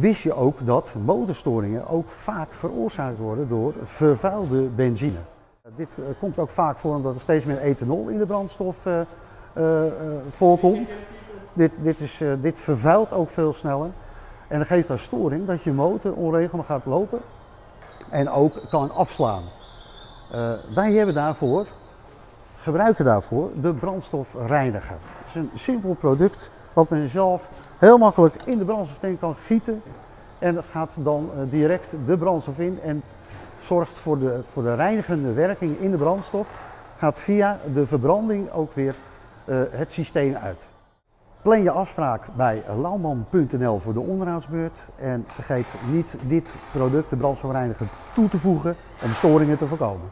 Wist je ook dat motorstoringen ook vaak veroorzaakt worden door vervuilde benzine? Dit eh, komt ook vaak voor omdat er steeds meer ethanol in de brandstof uh, voorkomt. Dit, dit, is, dit vervuilt ook veel sneller. En dat geeft dan storing dat je motor onregelmatig gaat lopen en ook kan afslaan. wij hebben daarvoor, gebruiken daarvoor de brandstofreiniger. Het is een simpel product wat men zelf heel makkelijk in de brandstoftank kan gieten. En gaat dan direct de brandstof in en zorgt voor de, voor de reinigende werking in de brandstof, gaat via de verbranding ook weer uh, het systeem uit. Plan je afspraak bij lauwman.nl voor de onderhoudsbeurt en vergeet niet dit product, de brandstofreiniger, toe te voegen om storingen te voorkomen.